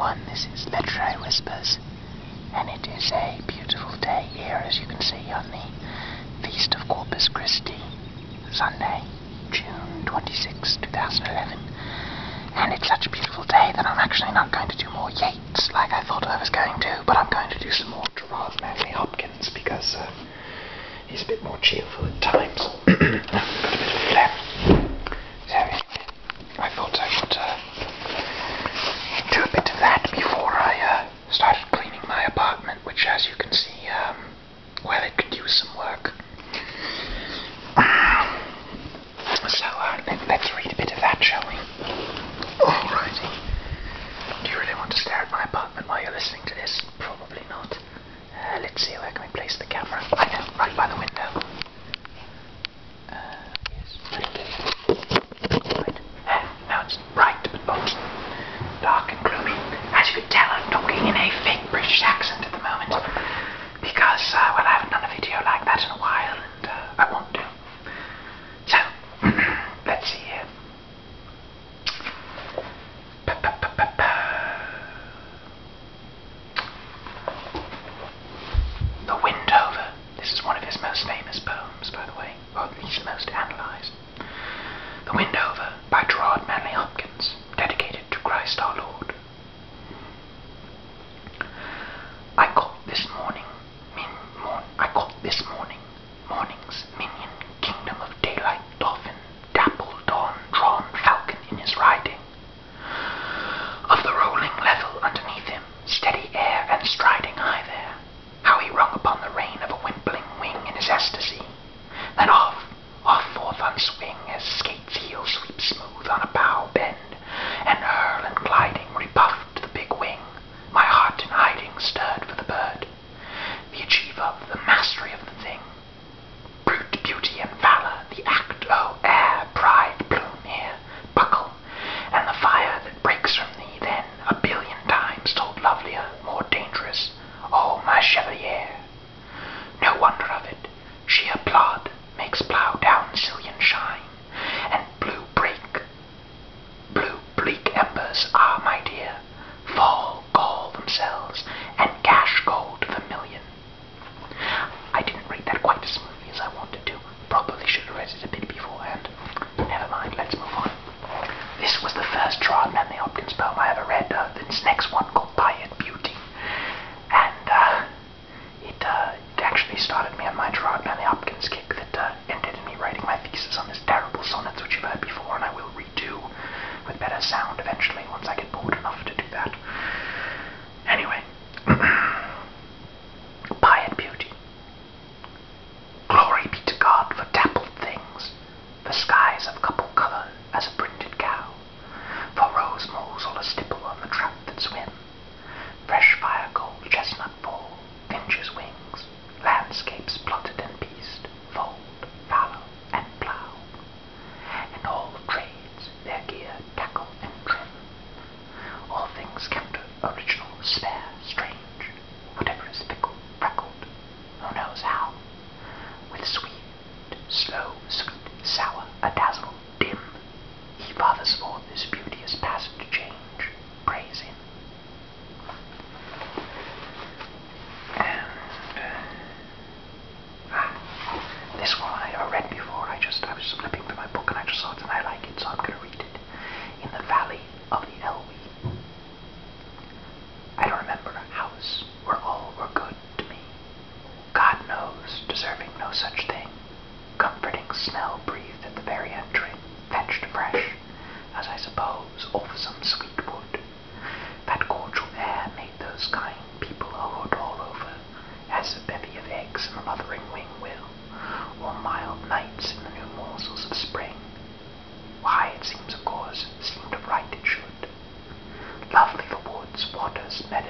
everyone, this is Literary Whispers, and it is a beautiful day here, as you can see, on the Feast of Corpus Christi, Sunday, June 26, 2011. And it's such a beautiful day that I'm actually not going to do more Yeats, like I thought I was going to, but I'm going to do some more Gerard Manley Hopkins because uh, he's a bit more cheerful at times. see, you, like, suppose, over some sweet wood. That cordial air made those kind people hoed all over, as a bevy of eggs in a mothering wing will, or mild nights in the new morsels of spring. Why, it seems, of course, seemed right it should. Lovely the woods, waters, meadows,